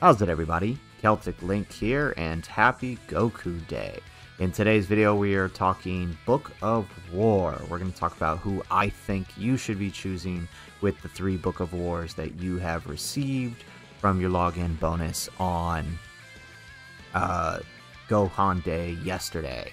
How's it everybody? Celtic Link here and happy Goku Day. In today's video we are talking Book of War. We're going to talk about who I think you should be choosing with the three Book of Wars that you have received from your login bonus on uh, Gohan Day yesterday.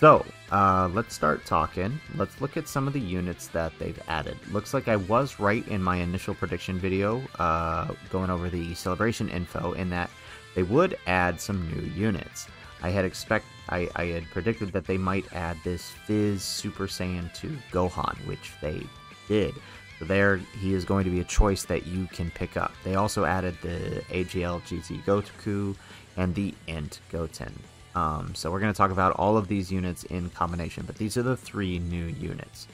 So, uh, let's start talking. Let's look at some of the units that they've added. Looks like I was right in my initial prediction video, uh, going over the celebration info, in that they would add some new units. I had expect I, I had predicted that they might add this Fizz Super Saiyan 2 Gohan, which they did. So there, he is going to be a choice that you can pick up. They also added the AGL GT Goku and the Int Goten. Um, so we're going to talk about all of these units in combination, but these are the three new units.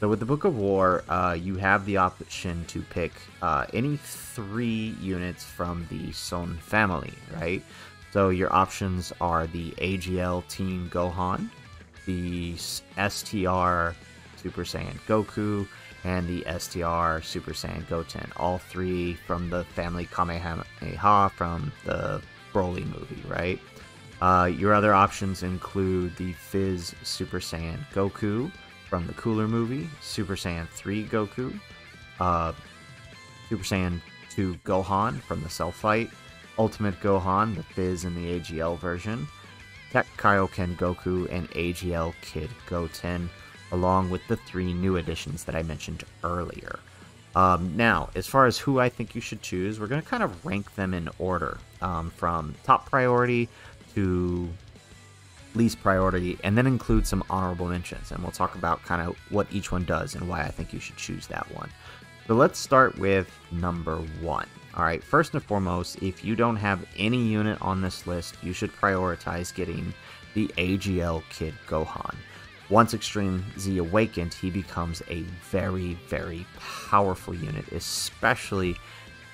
So with the Book of War, uh, you have the option to pick uh, any three units from the Son family, right? So your options are the AGL Team Gohan, the STR Super Saiyan Goku, and the STR Super Saiyan Goten. All three from the family Kamehameha from the Broly movie, right? Uh, your other options include the Fizz Super Saiyan Goku from the Cooler movie, Super Saiyan 3 Goku, uh, Super Saiyan 2 Gohan from the Cell Fight, Ultimate Gohan, the Fizz and the AGL version, Tech Kaioken Goku, and AGL Kid Goten, along with the three new additions that I mentioned earlier. Um, now, as far as who I think you should choose, we're going to kind of rank them in order um, from top priority to least priority and then include some honorable mentions and we'll talk about kind of what each one does and why I think you should choose that one. So let's start with number one. All right, first and foremost, if you don't have any unit on this list, you should prioritize getting the AGL Kid Gohan. Once Extreme Z awakened, he becomes a very, very powerful unit, especially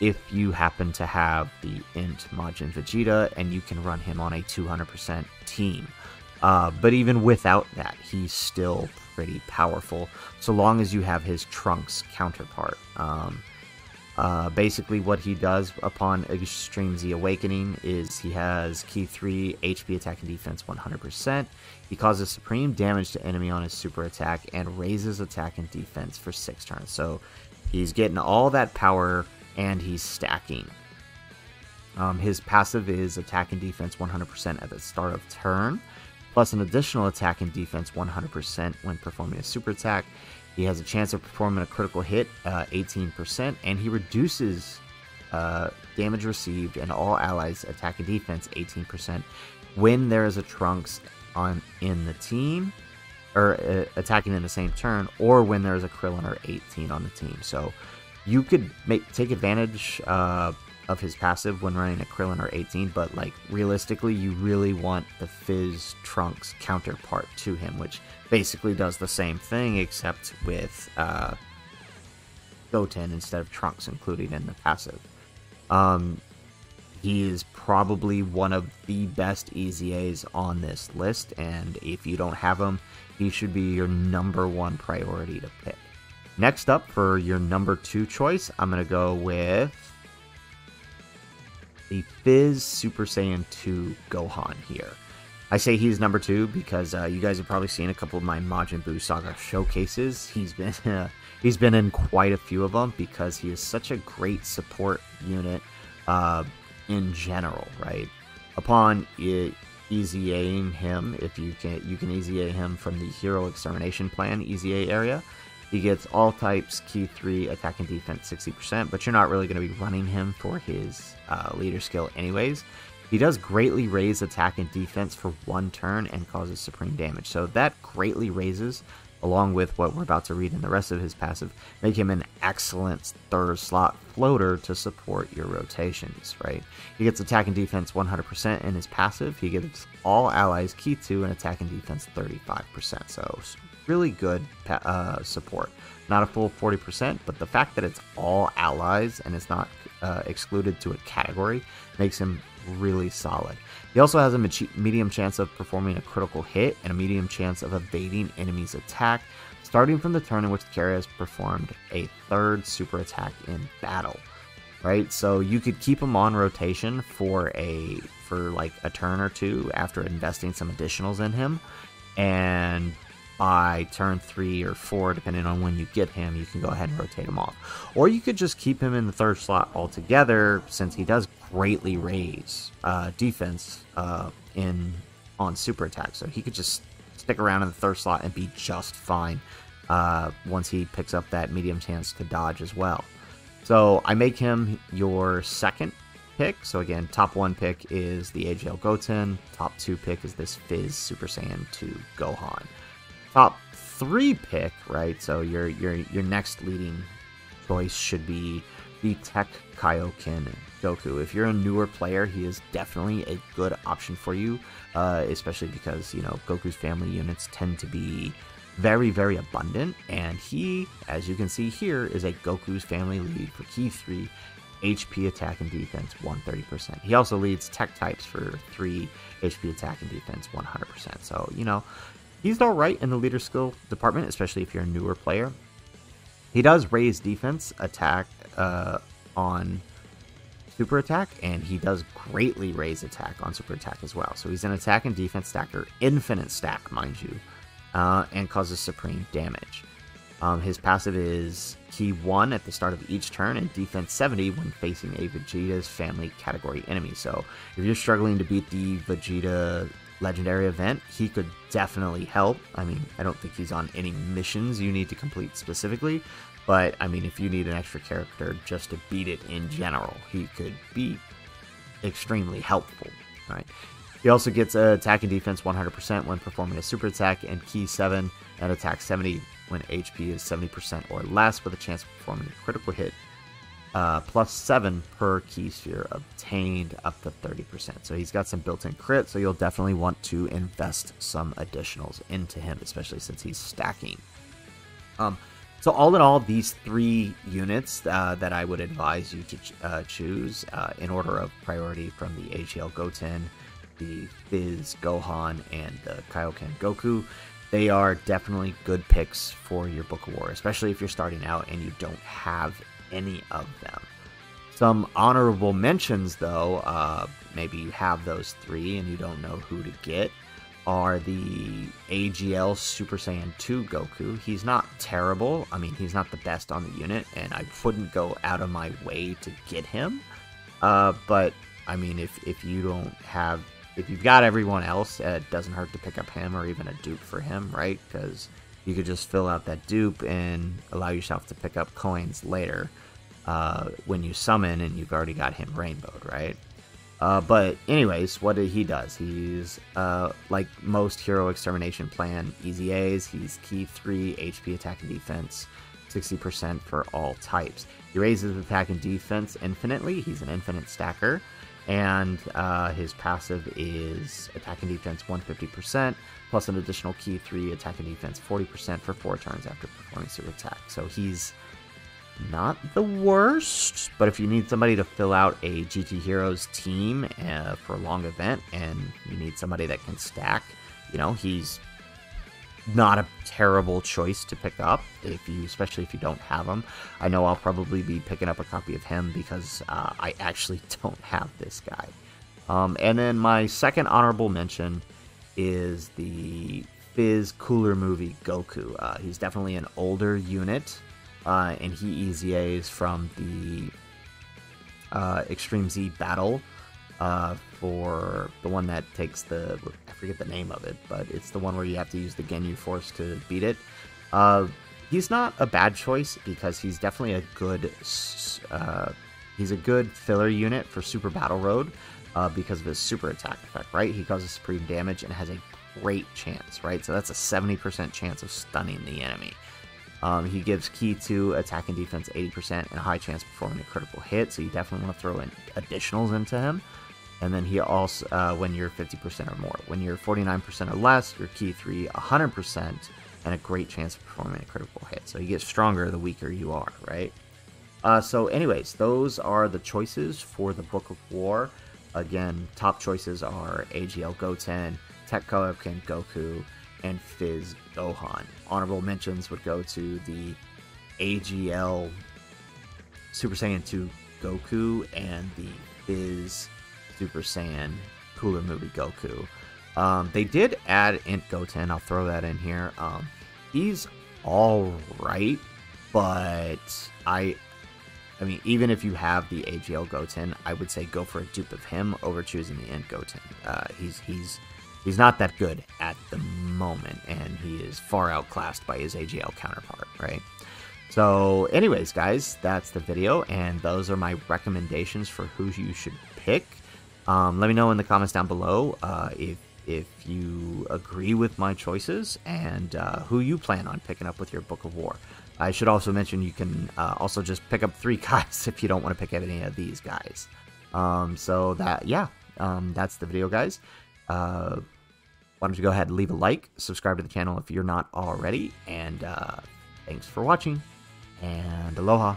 if you happen to have the int Majin Vegeta and you can run him on a 200% team. Uh, but even without that, he's still pretty powerful, so long as you have his Trunks counterpart. Um, uh, basically, what he does upon Extreme Z Awakening is he has Ki 3, HP attack and defense 100%. He causes supreme damage to enemy on his super attack and raises attack and defense for 6 turns. So he's getting all that power and he's stacking. Um, his passive is attack and defense 100% at the start of turn, plus an additional attack and defense 100% when performing a super attack. He has a chance of performing a critical hit, uh, 18%, and he reduces uh, damage received and all allies' attack and defense 18% when there is a Trunks on in the team or uh, attacking in the same turn, or when there is a Krillin or 18 on the team. So you could make take advantage uh, of his passive when running a Krillin or 18, but like realistically, you really want the Fizz Trunks counterpart to him, which basically does the same thing except with uh, Goten instead of Trunks included in the passive. Um, he is probably one of the best EZAs on this list, and if you don't have him, he should be your number one priority to pick. Next up for your number two choice, I'm going to go with the Fizz Super Saiyan 2 Gohan here. I say he's number two because uh, you guys have probably seen a couple of my Majin Buu Saga showcases. He's been he's been in quite a few of them because he is such a great support unit uh, in general, right? Upon e EZAing him, if you can, you can EZA him from the Hero Extermination Plan EZA area. He gets all types, Ki 3, attack and defense 60%, but you're not really going to be running him for his uh, leader skill anyways. He does greatly raise attack and defense for one turn and causes supreme damage, so that greatly raises, along with what we're about to read in the rest of his passive, make him an excellent third slot floater to support your rotations, right? He gets attack and defense 100% in his passive, he gets all allies Ki 2 and attack and defense 35%, so really good uh, support. Not a full 40%, but the fact that it's all allies and it's not uh, excluded to a category makes him really solid. He also has a medium chance of performing a critical hit and a medium chance of evading enemies' attack, starting from the turn in which the carrier has performed a third super attack in battle. right? So you could keep him on rotation for a for like a turn or two after investing some additionals in him, and by turn three or four, depending on when you get him, you can go ahead and rotate him off. Or you could just keep him in the third slot altogether, since he does greatly raise uh, defense uh, in on super attack. So he could just stick around in the third slot and be just fine uh, once he picks up that medium chance to dodge as well. So I make him your second pick. So again, top one pick is the AGL Goten. Top two pick is this Fizz Super Saiyan 2 Gohan. Top three pick, right? So your your your next leading choice should be the Tech Kaioken Goku. If you're a newer player, he is definitely a good option for you, uh, especially because you know Goku's family units tend to be very, very abundant, and he, as you can see here, is a Goku's family lead for Ki 3, HP attack and defense 130%. He also leads tech types for 3 HP attack and defense 100%. So, you know, he's alright in the leader skill department, especially if you're a newer player. He does raise defense attack uh, on super attack, and he does greatly raise attack on super attack as well. So he's an attack and defense stacker, infinite stack, mind you uh, and causes supreme damage. Um, his passive is Ki 1 at the start of each turn and defense 70 when facing a Vegeta's family category enemy. So if you're struggling to beat the Vegeta legendary event, he could definitely help. I mean, I don't think he's on any missions you need to complete specifically, but I mean, if you need an extra character just to beat it in general, he could be extremely helpful, right? He also gets attack and defense 100% when performing a super attack, and Ki 7 and attack 70 when HP is 70% or less, with a chance of performing a critical hit. Uh, plus 7 per Ki sphere obtained up to 30%. So he's got some built in crit, so you'll definitely want to invest some additionals into him, especially since he's stacking. Um, so, all in all, these three units uh, that I would advise you to ch uh, choose uh, in order of priority from the AGL Goten the Fizz Gohan and the Kaioken Goku. They are definitely good picks for your Book of War, especially if you're starting out and you don't have any of them. Some honorable mentions, though, uh, maybe you have those three and you don't know who to get, are the AGL Super Saiyan 2 Goku. He's not terrible. I mean, he's not the best on the unit, and I wouldn't go out of my way to get him. Uh, but, I mean, if, if you don't have if you've got everyone else, it doesn't hurt to pick up him or even a dupe for him, right? Because you could just fill out that dupe and allow yourself to pick up coins later uh, when you summon and you've already got him rainbowed, right? Uh, but anyways, what he does, he's uh, like most hero extermination plan EZAs. He's Ki three HP attack and defense, 60% for all types. He raises attack and defense infinitely. He's an infinite stacker and uh, his passive is attack and defense 150%, plus an additional Ki 3 attack and defense 40% for 4 turns after performing super attack. So he's not the worst, but if you need somebody to fill out a GT Heroes team uh, for a long event and you need somebody that can stack, you know, he's not a terrible choice to pick up if you especially if you don't have him i know i'll probably be picking up a copy of him because uh, i actually don't have this guy. Um, and then my second honorable mention is the fizz cooler movie goku. Uh, he's definitely an older unit uh, and he EZAs from the uh, extreme z battle uh, for the one that takes the I forget the name of it, but it's the one where you have to use the Ginyu Force to beat it. Uh, he's not a bad choice because he's definitely a good uh, he's a good filler unit for Super Battle Road uh, because of his super attack effect. Right, he causes supreme damage and has a great chance. Right, so that's a seventy percent chance of stunning the enemy. Um, he gives Ki to attack and defense 80% and a high chance of performing a critical hit, so you definitely want to throw in additionals into him. And then he also, uh, when you're 50% or more. When you're 49% or less, your Ki 3 100% and a great chance of performing a critical hit. So you get stronger the weaker you are, right? Uh, so, anyways, those are the choices for the Book of War. Again, top choices are AGL Goten, Tech Kaioken Goku, and Fizz Gohan. Honorable mentions would go to the AGL Super Saiyan 2 Goku and the Fizz Super Saiyan Cooler Movie Goku. Um, they did add Int Goten. I'll throw that in here. Um, he's all right, but I, I mean, even if you have the AGL Goten, I would say go for a dupe of him over choosing the Int Goten. Uh, he's he's he's not that good at the moment, and he is far outclassed by his AGL counterpart, right? So, anyways, guys, that's the video, and those are my recommendations for who you should pick. Um, let me know in the comments down below uh, if if you agree with my choices and uh, who you plan on picking up with your Book of War. I should also mention you can uh, also just pick up three guys if you don't want to pick up any of these guys. Um, so that yeah, um, that's the video, guys. Uh, why don't you go ahead and leave a like, subscribe to the channel if you're not already, and uh, thanks for watching, and aloha.